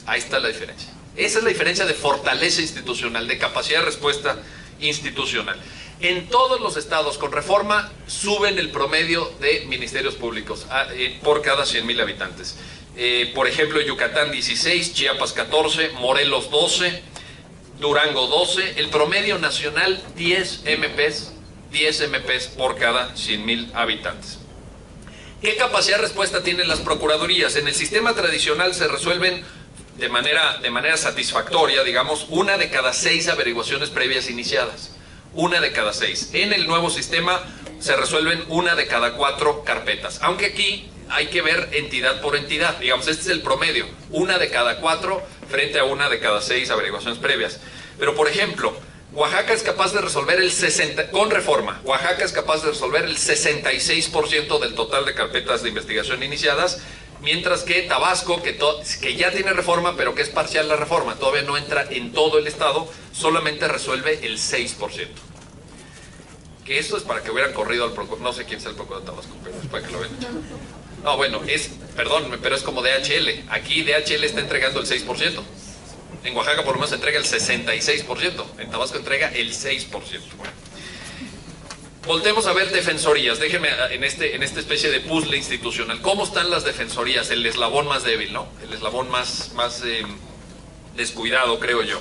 Ahí está la diferencia. Esa es la diferencia de fortaleza institucional, de capacidad de respuesta institucional. En todos los estados con reforma suben el promedio de ministerios públicos ah, eh, por cada 100.000 habitantes. Eh, por ejemplo, Yucatán 16, Chiapas 14, Morelos 12, Durango 12, el promedio nacional 10 MPs, 10 MPs por cada 100.000 habitantes. ¿Qué capacidad de respuesta tienen las procuradurías? En el sistema tradicional se resuelven de manera, de manera satisfactoria, digamos, una de cada seis averiguaciones previas iniciadas. Una de cada seis. En el nuevo sistema se resuelven una de cada cuatro carpetas. Aunque aquí hay que ver entidad por entidad. Digamos, este es el promedio. Una de cada cuatro frente a una de cada seis averiguaciones previas. Pero, por ejemplo, Oaxaca es capaz de resolver el 60, con reforma, Oaxaca es capaz de resolver el 66% del total de carpetas de investigación iniciadas, mientras que Tabasco, que, que ya tiene reforma, pero que es parcial la reforma, todavía no entra en todo el estado, solamente resuelve el 6%. Que esto es para que hubieran corrido al procurador, no sé quién es el procurador de Tabasco, pero es para que lo vean. No, bueno, es, perdón, pero es como DHL. Aquí DHL está entregando el 6%. En Oaxaca por lo menos entrega el 66%. En Tabasco entrega el 6%. Voltemos a ver defensorías. Déjenme ah, en, este, en esta especie de puzzle institucional. ¿Cómo están las defensorías? El eslabón más débil, ¿no? El eslabón más, más em, descuidado, creo yo.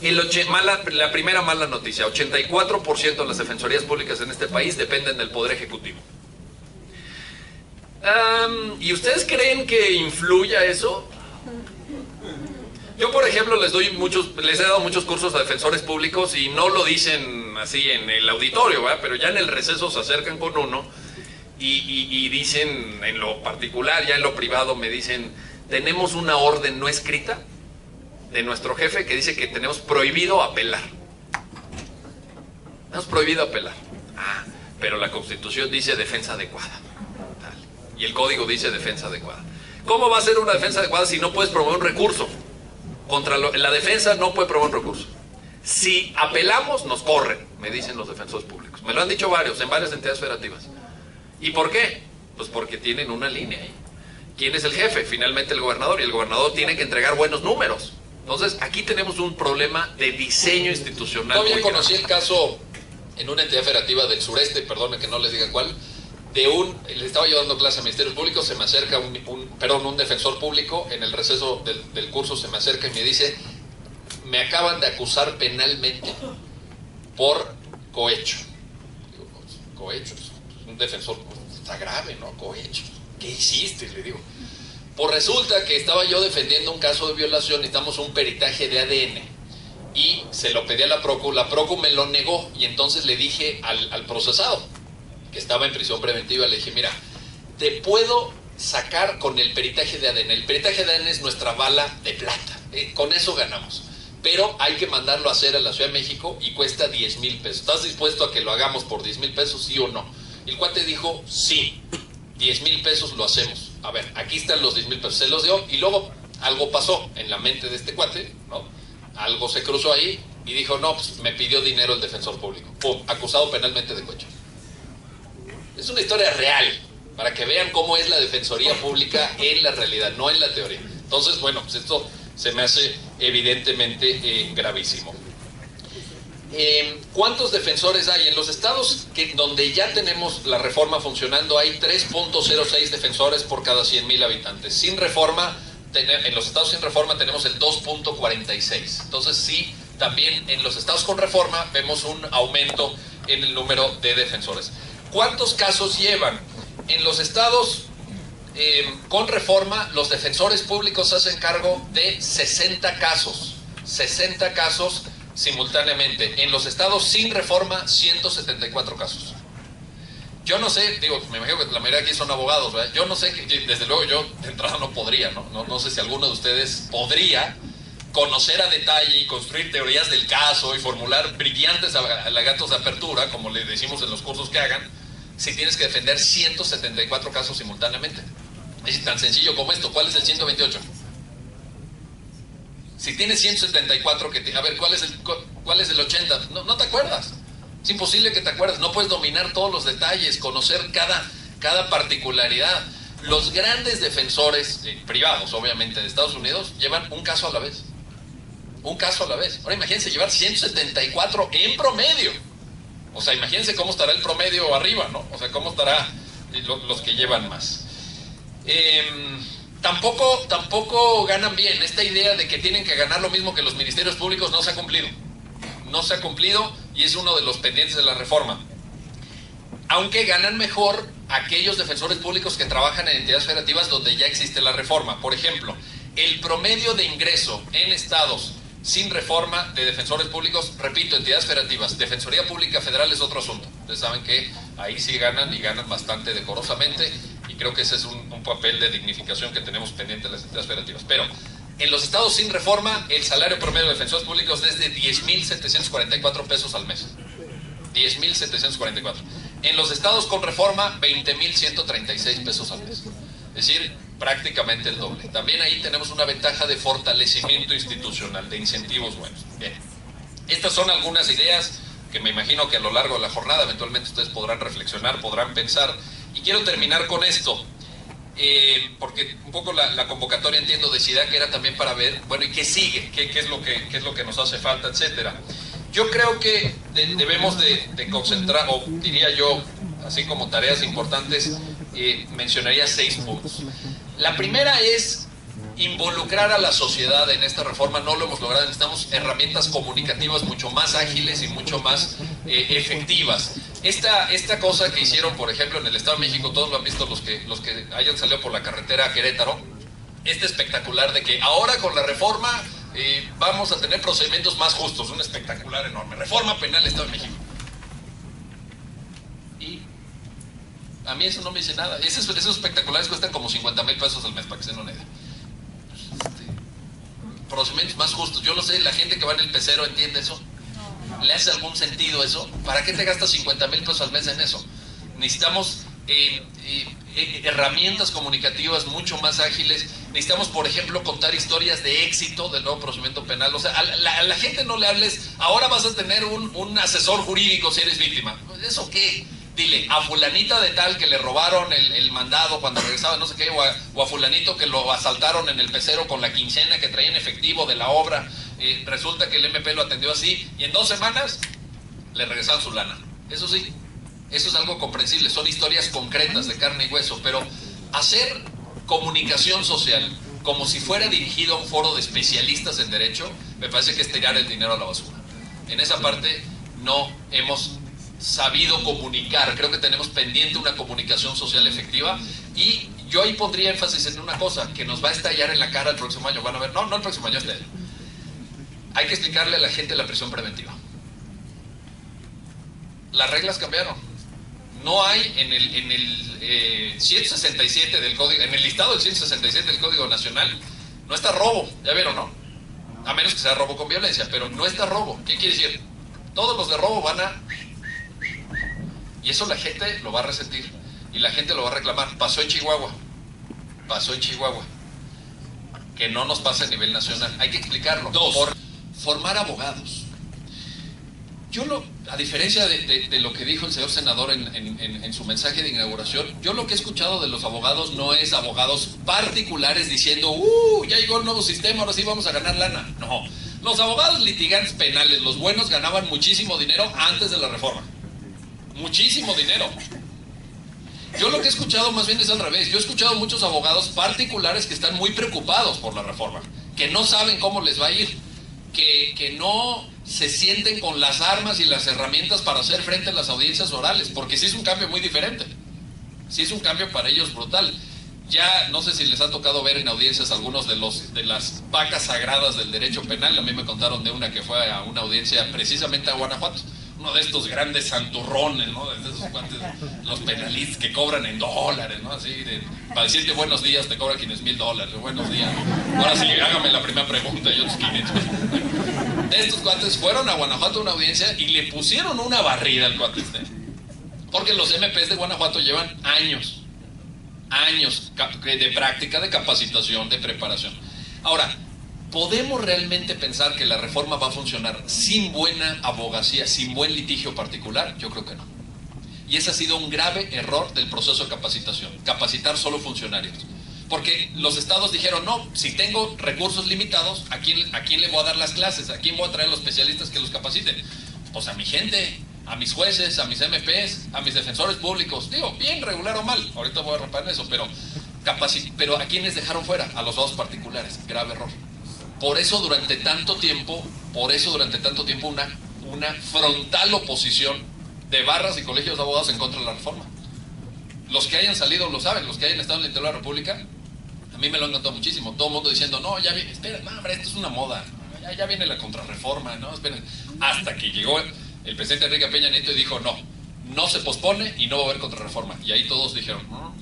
El mala, la primera mala noticia, 84% de las defensorías públicas en este país dependen del Poder Ejecutivo. ¿Y ustedes creen que influya eso? Yo, por ejemplo, les doy muchos, les he dado muchos cursos a defensores públicos y no lo dicen así en el auditorio, pero ya en el receso se acercan con uno y, dicen, en lo particular, ya en lo privado, me dicen, tenemos una orden no escrita de nuestro jefe que dice que tenemos prohibido apelar. Tenemos prohibido apelar. Ah, pero la Constitución dice defensa adecuada y el código dice defensa adecuada. ¿Cómo va a ser una defensa adecuada si no puedes promover un recurso? Contra la defensa no puede promover un recurso. Si apelamos, nos corren, me dicen los defensores públicos. Me lo han dicho varios, en varias entidades federativas. ¿Y por qué? Pues porque tienen una línea ahí. ¿Quién es el jefe? Finalmente el gobernador. Y el gobernador tiene que entregar buenos números. Entonces, aquí tenemos un problema de diseño institucional. Todavía conocí el caso en una entidad federativa del sureste, perdónme que no les diga cuál, de un, le estaba yo dando clase a ministerios públicos, se me acerca un, perdón, un defensor público, en el receso del, curso se me acerca y me dice, me acaban de acusar penalmente por cohecho. Digo, pues, cohecho, un defensor, está grave, ¿no? Cohecho. ¿Qué hiciste? Le digo. Pues resulta que estaba yo defendiendo un caso de violación, necesitamos un peritaje de ADN. Y se lo pedí a la PROCU, la PROCU me lo negó y entonces le dije al, al procesado, que estaba en prisión preventiva, le dije, mira, te puedo sacar con el peritaje de ADN. El peritaje de ADN es nuestra bala de plata. Eh, con eso ganamos. Pero hay que mandarlo a hacer a la Ciudad de México y cuesta 10 mil pesos. ¿Estás dispuesto a que lo hagamos por 10 mil pesos, sí o no? El cuate dijo, sí, 10 mil pesos lo hacemos. A ver, aquí están los 10 mil pesos. Se los dio y luego algo pasó en la mente de este cuate, ¿no? Algo se cruzó ahí y dijo, no, pues me pidió dinero el defensor público. Pum, acusado penalmente de cohecho. Es una historia real, para que vean cómo es la defensoría pública en la realidad, no en la teoría. Entonces, bueno, pues esto se me hace evidentemente eh, gravísimo. Eh, ¿Cuántos defensores hay? En los estados que, donde ya tenemos la reforma funcionando hay 3.06 defensores por cada 100.000 habitantes. Sin reforma, en los estados sin reforma tenemos el 2.46. Entonces sí, también en los estados con reforma vemos un aumento en el número de defensores. ¿Cuántos casos llevan? En los estados eh, con reforma, los defensores públicos hacen cargo de 60 casos. 60 casos simultáneamente. En los estados sin reforma, 174 casos. Yo no sé, digo, me imagino que la mayoría aquí son abogados, ¿verdad? Yo no sé, desde luego yo de entrada no podría, ¿no? No, no sé si alguno de ustedes podría conocer a detalle y construir teorías del caso y formular brillantes alegatos de apertura, como le decimos en los cursos que hagan, si tienes que defender 174 casos simultáneamente. Es tan sencillo como esto. ¿Cuál es el 128? Si tienes 174, que a ver, ¿cuál es el, cuál es el 80? No, no te acuerdas. Es imposible que te acuerdes. No puedes dominar todos los detalles, conocer cada, cada particularidad. Los grandes defensores eh, privados, obviamente, de Estados Unidos, llevan un caso a la vez. Un caso a la vez. Ahora imagínense llevar 174 en promedio. O sea, imagínense cómo estará el promedio arriba, ¿no? O sea, cómo estará eh, los que llevan más. Eh, tampoco, tampoco ganan bien. Esta idea de que tienen que ganar lo mismo que los ministerios públicos no se ha cumplido. No se ha cumplido y es uno de los pendientes de la reforma. Aunque ganan mejor aquellos defensores públicos que trabajan en entidades federativas donde ya existe la reforma. Por ejemplo, el promedio de ingreso en estados sin reforma de defensores públicos, repito, entidades federativas, Defensoría Pública Federal es otro asunto. Ustedes saben que ahí sí ganan y ganan bastante decorosamente y creo que ese es un, papel de dignificación que tenemos pendiente en las entidades federativas. Pero en los estados sin reforma, el salario promedio de defensores públicos es de 10.744 pesos al mes. 10.744. En los estados con reforma, 20.136 pesos al mes. Es decir, prácticamente el doble. También ahí tenemos una ventaja de fortalecimiento institucional, de incentivos buenos. Bien, estas son algunas ideas que me imagino que a lo largo de la jornada eventualmente ustedes podrán reflexionar, podrán pensar. Y quiero terminar con esto, eh, porque un poco la, convocatoria entiendo decida que era también para ver, bueno, ¿y qué sigue? ¿Qué, es, lo que, qué es lo que nos hace falta, etcétera? Yo creo que debemos de, de concentrar, o diría yo, así como tareas importantes, eh, mencionaría seis puntos. La primera es involucrar a la sociedad en esta reforma, no lo hemos logrado, necesitamos herramientas comunicativas mucho más ágiles y mucho más eh, efectivas. Esta, esta cosa que hicieron, por ejemplo, en el Estado de México, todos lo han visto los que, los que hayan salido por la carretera a Querétaro, este espectacular de que ahora con la reforma eh, vamos a tener procedimientos más justos, un espectacular enorme. Reforma penal Estado de México. A mí eso no me dice nada. Esos, esos espectaculares cuestan como 50 mil pesos al mes, para que se una idea. Este, procedimientos más justos. Yo lo sé, la gente que va en el pecero entiende eso. ¿Le hace algún sentido eso? ¿Para qué te gastas 50 mil pesos al mes en eso? Necesitamos eh, eh, eh, herramientas comunicativas mucho más ágiles. Necesitamos, por ejemplo, contar historias de éxito del nuevo procedimiento penal. O sea, a la, a gente no le hables, ahora vas a tener un, un asesor jurídico si eres víctima. ¿Eso qué? dile a fulanita de tal que le robaron el, mandado cuando regresaba, no sé qué, o a, fulanito que lo asaltaron en el pecero con la quincena que traía en efectivo de la obra, resulta que el MP lo atendió así y en dos semanas le regresaron su lana. Eso sí, eso es algo comprensible, son historias concretas de carne y hueso, pero hacer comunicación social como si fuera dirigido a un foro de especialistas en derecho, me parece que es tirar el dinero a la basura. En esa parte no hemos sabido comunicar. Creo que tenemos pendiente una comunicación social efectiva y yo ahí pondría énfasis en una cosa que nos va a estallar en la cara el próximo año. Van a ver, no, no el próximo año, este Hay que explicarle a la gente la prisión preventiva. Las reglas cambiaron. No hay en el, en el 167 eh, del código, en el listado del 167 del Código Nacional, no está robo, ya vieron, ¿no? A menos que sea robo con violencia, pero no está robo. ¿Qué quiere decir? Todos los de robo van a y eso la gente lo va a resentir y la gente lo va a reclamar. Pasó en Chihuahua, pasó en Chihuahua. Que no nos pase a nivel nacional. Hay que explicarlo. Dos. Formar abogados. Yo lo, a diferencia de, lo que dijo el señor senador en, su mensaje de inauguración, yo lo que he escuchado de los abogados no es abogados particulares diciendo, ¡uh! Ya llegó el nuevo sistema, ahora sí vamos a ganar lana. No. Los abogados litigantes penales, los buenos, ganaban muchísimo dinero antes de la reforma. Muchísimo dinero. Yo lo que he escuchado más bien es al revés. Yo he escuchado muchos abogados particulares que están muy preocupados por la reforma, que no saben cómo les va a ir, que, que no se sienten con las armas y las herramientas para hacer frente a las audiencias orales, porque sí es un cambio muy diferente. Sí es un cambio para ellos brutal. Ya no sé si les ha tocado ver en audiencias algunos de los de las vacas sagradas del derecho penal. A mí me contaron de una que fue a una audiencia precisamente a Guanajuato. Uno de estos grandes santurrones, ¿no? De esos los penalistas que cobran en dólares, ¿no? Así, de, para decirte buenos días te cobran 500 mil dólares. Buenos días. Ahora sí, hágame la primera pregunta, yo 500 estos cuates fueron a Guanajuato a una audiencia y le pusieron una barrida al cuate este. Porque los MPs de Guanajuato llevan años, años de práctica, de capacitación, de preparación. Ahora, ¿podemos realmente pensar que la reforma va a funcionar sin buena abogacía, sin buen litigio particular? Yo creo que no. Y ese ha sido un grave error del proceso de capacitación, capacitar solo funcionarios. Porque los estados dijeron, no, si tengo recursos limitados, ¿a quién, ¿a quién le voy a dar las clases? ¿A quién voy a traer los especialistas que los capaciten? Pues a mi gente, a mis jueces, a mis MPs, a mis defensores públicos. Digo, bien, regular o mal. Ahorita voy a romper en eso, pero, pero ¿a quiénes dejaron fuera? A los dos particulares. Grave error. Por eso durante tanto tiempo, por eso durante tanto tiempo una, una frontal oposición de barras y colegios de abogados en contra de la reforma. Los que hayan salido lo saben, los que hayan estado en el interior de la República a mí me lo han contado muchísimo. Todo el mundo diciendo, no, ya viene, espera, no, hombre, esto es una moda. Ya, viene la contrarreforma, ¿no? Esperen. Hasta que llegó el presidente Enrique Peña Nieto y dijo, no, no se pospone y no va a haber contrarreforma. Y ahí todos dijeron, no.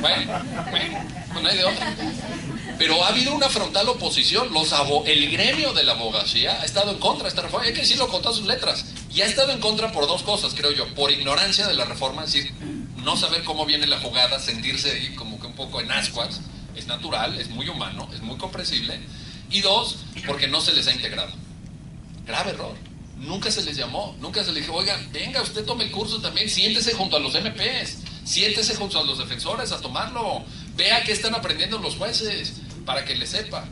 Bueno, bueno, no hay de otra. Pero ha habido una frontal oposición. Los el gremio de la abogacía ha estado en contra de esta reforma. Hay que decirlo con todas sus letras. Y ha estado en contra por dos cosas, creo yo. Por ignorancia de la reforma, es decir, no saber cómo viene la jugada, sentirse como que un poco en ascuas, es natural, es muy humano, es muy comprensible. Y dos, porque no se les ha integrado. Grave error. Nunca se les llamó, nunca se les dijo, oigan, venga, usted tome el curso también, siéntese junto a los MPs, siéntese junto a los defensores a tomarlo, vea qué están aprendiendo los jueces, para que le sepa.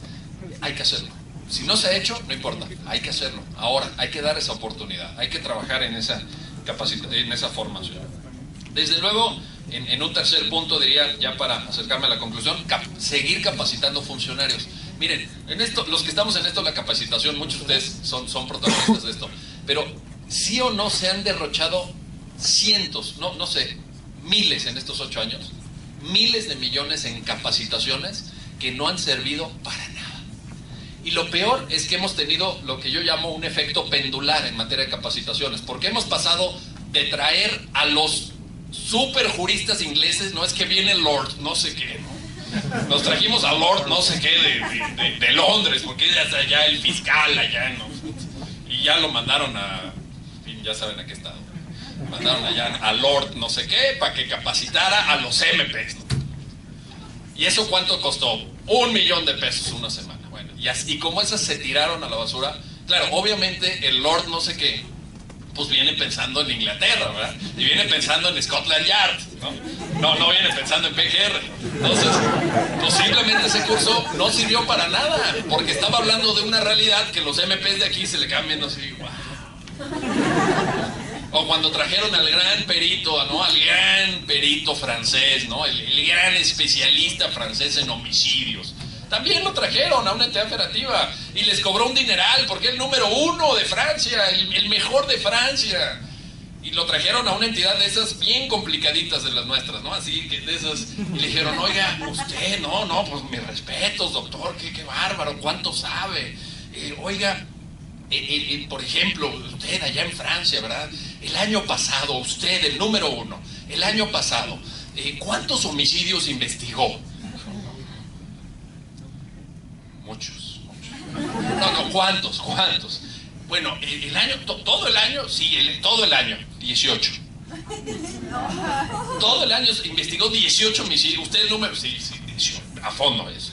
Hay que hacerlo. Si no se ha hecho, no importa, hay que hacerlo. Ahora, hay que dar esa oportunidad, hay que trabajar en esa, en esa formación. Desde luego, en, un tercer punto diría, ya para acercarme a la conclusión, seguir capacitando funcionarios. Miren, en esto, los que estamos en esto, la capacitación, muchos de ustedes son, son protagonistas de esto, pero sí o no se han derrochado cientos, no, no sé, miles en estos ocho años, miles de millones en capacitaciones que no han servido para nada. Y lo peor es que hemos tenido lo que yo llamo un efecto pendular en materia de capacitaciones, porque hemos pasado de traer a los super juristas ingleses, no es que viene Lord, no sé qué, Nos trajimos a Lord, no sé qué, de, Londres, porque es allá el fiscal allá, ¿no? Y ya lo mandaron a, ya saben a qué estado. Mandaron allá a Lord, no sé qué, para que capacitara a los MPs. ¿Y eso cuánto costó? Un millón de pesos una semana. Bueno, y, así, y como esas se tiraron a la basura, claro, obviamente el Lord no sé qué pues viene pensando en Inglaterra, ¿verdad? Y viene pensando en Scotland Yard, ¿no? No, no viene pensando en PGR. Entonces, posiblemente ese curso no sirvió para nada, porque estaba hablando de una realidad que los MPs de aquí se le cambian así, wow. O cuando trajeron al gran perito, ¿no? Al gran perito francés, ¿no? el gran especialista francés en homicidios también lo trajeron a una entidad federativa y les cobró un dineral porque es el número uno de Francia, el, mejor de Francia. Y lo trajeron a una entidad de esas bien complicaditas de las nuestras, ¿no? Así que de esas. Y le dijeron, oiga, usted, no, no, pues mis respetos, doctor, qué, qué bárbaro, cuánto sabe. Eh, oiga, eh, eh, por ejemplo, usted allá en Francia, ¿verdad? El año pasado, usted, el número uno, el año pasado, ¿cuántos homicidios investigó? Muchos, No, no, ¿cuántos? ¿Cuántos? Bueno, el, año, todo el año, sí, todo el año, 18. Todo el año investigó 18 homicidios. Usted el número, sí, sí, a fondo es.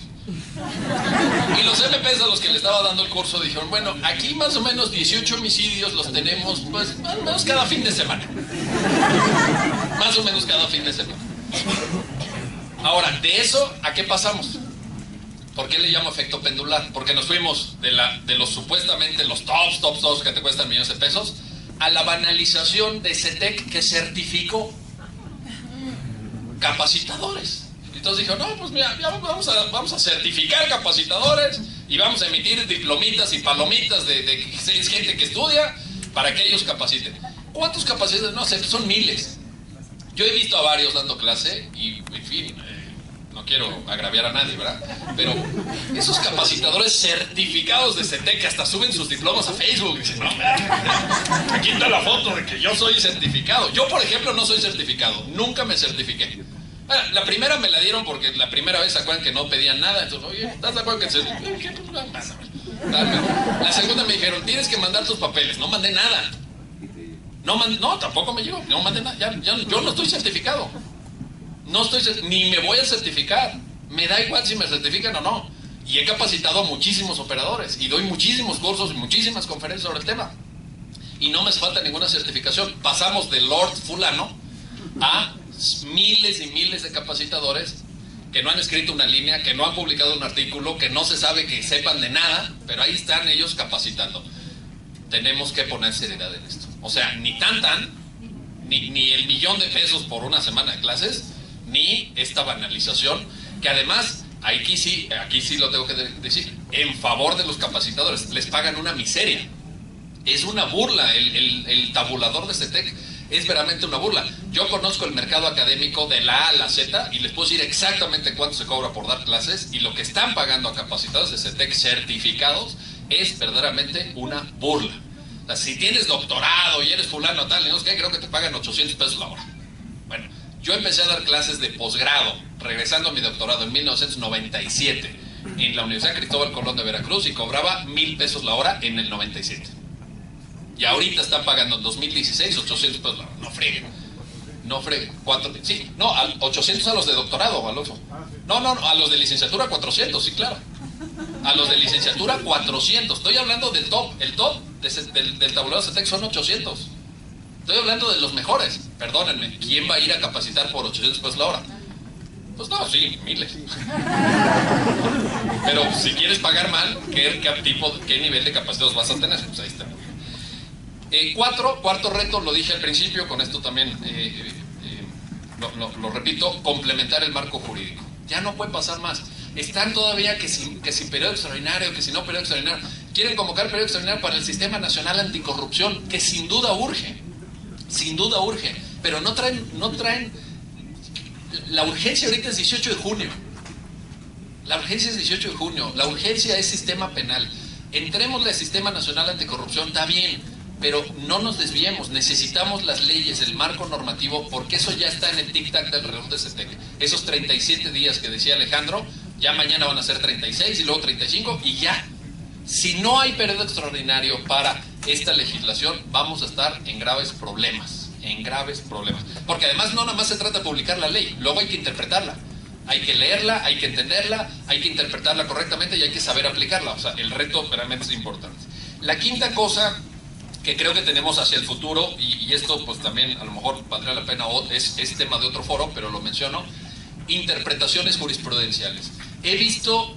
Y los MPs a los que le estaba dando el curso dijeron, bueno, aquí más o menos 18 homicidios los tenemos, pues, más o menos cada fin de semana. Más o menos cada fin de semana. Ahora, de eso, ¿a qué pasamos? ¿Por qué le llamo efecto pendular? Porque nos fuimos de, la, de los supuestamente los tops, tops, tops que te cuestan millones de pesos, a la banalización de CETEC que certificó capacitadores. Dijo, no, pues mira, vamos, a, vamos a certificar capacitadores y vamos a emitir diplomitas y palomitas de, de gente que estudia para que ellos capaciten. ¿Cuántos capacitadores? No sé, son miles. Yo he visto a varios dando clase y, en fin, eh, no quiero agraviar a nadie, ¿verdad? Pero esos capacitadores certificados de CETEC hasta suben sus diplomas a Facebook y dicen, no, aquí está la foto de que yo soy certificado. Yo, por ejemplo, no soy certificado, nunca me certifiqué. Bueno, la primera me la dieron porque la primera vez se acuerdan que no pedían nada. Entonces, oye, ¿estás de acuerdo que se... La segunda me dijeron, tienes que mandar tus papeles. No mandé nada. No, no tampoco me llegó. No mandé nada. yo no estoy certificado. No estoy... Ni me voy a certificar. Me da igual si me certifican o no. Y he capacitado a muchísimos operadores. Y doy muchísimos cursos y muchísimas conferencias sobre el tema. Y no me falta ninguna certificación. Pasamos de Lord Fulano a miles y miles de capacitadores que no han escrito una línea, que no han publicado un artículo, que no se sabe que sepan de nada, pero ahí están ellos capacitando. Tenemos que poner seriedad en esto. O sea, ni tan tan, ni, ni el millón de pesos por una semana de clases, ni esta banalización, que además, aquí sí, aquí sí lo tengo que decir, en favor de los capacitadores, les pagan una miseria. Es una burla el, el, el tabulador de CETEC es verdaderamente una burla. Yo conozco el mercado académico de la A a la Z y les puedo decir exactamente cuánto se cobra por dar clases y lo que están pagando a capacitados de CETEC certificados es verdaderamente una burla. Si tienes doctorado y eres fulano tal, no creo que te pagan 800 pesos la hora. Bueno, yo empecé a dar clases de posgrado, regresando a mi doctorado en 1997 en la Universidad Cristóbal Colón de Veracruz y cobraba mil pesos la hora en el 97. Y ahorita están pagando en 2016 800 pesos. No freguen. No freguen. ¿Cuánto? Sí, no, 800 a los de doctorado, Alonso. No, no, a los de licenciatura 400, sí, claro. A los de licenciatura 400. Estoy hablando del top. El top del, del tabulador de son 800. Estoy hablando de los mejores. Perdónenme. ¿Quién va a ir a capacitar por 800 pesos la hora? Pues no, sí, miles. Pero si quieres pagar mal, ¿qué, tipo, qué nivel de capacidad vas a tener? Pues ahí está. Eh, cuatro, cuarto reto, lo dije al principio, con esto también eh, eh, lo, repito, complementar el marco jurídico. Ya no puede pasar más. Están todavía que sin, que sin periodo extraordinario, que si no periodo extraordinario. Quieren convocar periodo extraordinario para el Sistema Nacional Anticorrupción, que sin duda urge. Sin duda urge. Pero no traen, no traen. La urgencia ahorita es 18 de junio. La urgencia es 18 de junio. La urgencia es sistema penal. Entrémosle al Sistema Nacional Anticorrupción, está bien pero no nos desviemos, necesitamos las leyes, el marco normativo, porque eso ya está en el tic-tac del reloj de CETEC. Esos 37 días que decía Alejandro, ya mañana van a ser 36 y luego 35 y ya. Si no hay periodo extraordinario para esta legislación, vamos a estar en graves problemas, en graves problemas. Porque además no nada más se trata de publicar la ley, luego hay que interpretarla. Hay que leerla, hay que entenderla, hay que interpretarla correctamente y hay que saber aplicarla. O sea, el reto realmente es importante. La quinta cosa que creo que tenemos hacia el futuro, y, esto pues también a lo mejor valdría la pena, es, es tema de otro foro, pero lo menciono, interpretaciones jurisprudenciales. He visto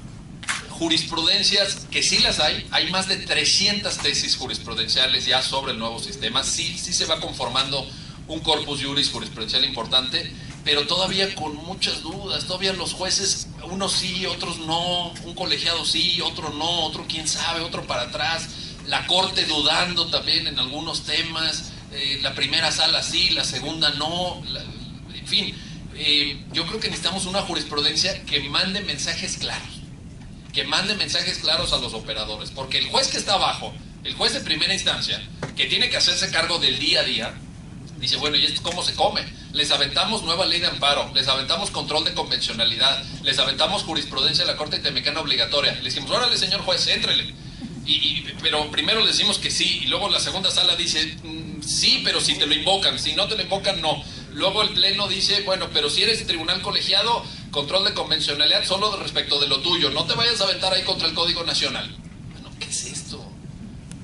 jurisprudencias que sí las hay, hay más de 300 tesis jurisprudenciales ya sobre el nuevo sistema, sí, sí se va conformando un corpus juris jurisprudencial importante, pero todavía con muchas dudas, todavía los jueces, unos sí, otros no, un colegiado sí, otro no, otro quién sabe, otro para atrás la Corte dudando también en algunos temas, eh, la primera sala sí, la segunda no, en fin, eh, yo creo que necesitamos una jurisprudencia que mande mensajes claros, que mande mensajes claros a los operadores, porque el juez que está abajo, el juez de primera instancia, que tiene que hacerse cargo del día a día, dice, bueno, ¿y esto cómo se come? Les aventamos nueva ley de amparo, les aventamos control de convencionalidad, les aventamos jurisprudencia de la Corte Interamericana obligatoria. Le decimos, órale, señor juez, éntrele pero primero decimos que sí, y luego la segunda sala dice, mm, sí, pero si te lo invocan, si no te lo invocan, no. Luego el pleno dice, bueno, pero si eres tribunal colegiado, control de convencionalidad solo respecto de lo tuyo. No te vayas a aventar ahí contra el Código Nacional. Bueno, ¿qué es esto?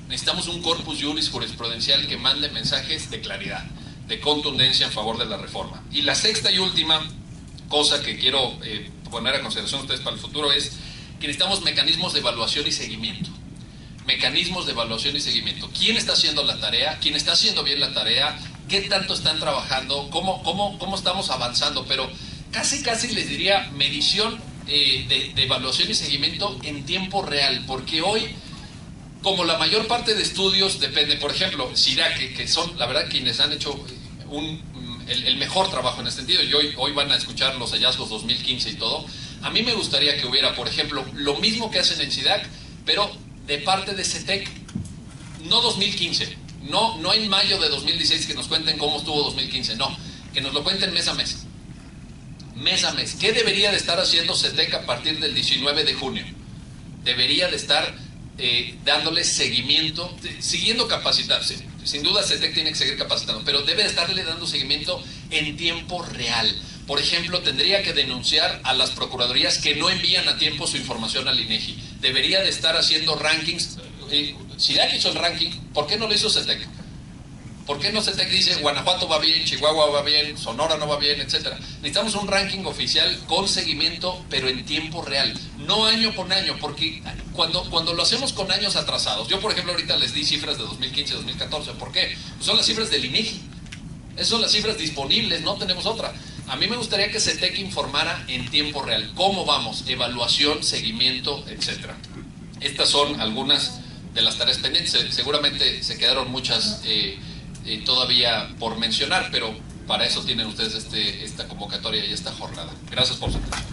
Necesitamos un corpus juris jurisprudencial que mande mensajes de claridad, de contundencia en favor de la reforma. Y la sexta y última cosa que quiero eh, poner a consideración ustedes para el futuro es que necesitamos mecanismos de evaluación y seguimiento. Mecanismos de evaluación y seguimiento. ¿Quién está haciendo la tarea? ¿Quién está haciendo bien la tarea? ¿Qué tanto están trabajando? ¿Cómo, cómo, cómo estamos avanzando? Pero casi, casi les diría medición eh, de, evaluación y seguimiento en tiempo real, porque hoy como la mayor parte de estudios depende, por ejemplo, SIDAC, que, son la verdad quienes han hecho un, el, el, mejor trabajo en este sentido, y hoy, hoy van a escuchar los hallazgos 2015 y todo, a mí me gustaría que hubiera, por ejemplo, lo mismo que hacen en SIDAC, pero de parte de CETEC, no 2015, no, no en mayo de 2016 que nos cuenten cómo estuvo 2015, no, que nos lo cuenten mes a mes. Mes a mes. ¿Qué debería de estar haciendo CETEC a partir del 19 de junio? Debería de estar eh, dándole seguimiento, siguiendo capacitarse. Sin duda CETEC tiene que seguir capacitando, pero debe de estarle dando seguimiento en tiempo real. Por ejemplo, tendría que denunciar a las procuradurías que no envían a tiempo su información al INEGI. Debería de estar haciendo rankings. Eh, si ya hizo el ranking, ¿por qué no lo hizo CETEC? ¿Por qué no CETEC dice Guanajuato va bien, Chihuahua va bien, Sonora no va bien, etcétera? Necesitamos un ranking oficial con seguimiento, pero en tiempo real, no año con año, porque cuando, cuando lo hacemos con años atrasados, yo por ejemplo ahorita les di cifras de 2015 2014, ¿por qué? Son las cifras del INEGI. Esas son las cifras disponibles, no tenemos otra. A mí me gustaría que CETEC informara en tiempo real cómo vamos, evaluación, seguimiento, etcétera. Estas son algunas de las tareas pendientes. Seguramente se quedaron muchas eh, eh, todavía por mencionar, pero para eso tienen ustedes este, esta convocatoria y esta jornada. Gracias por su atención.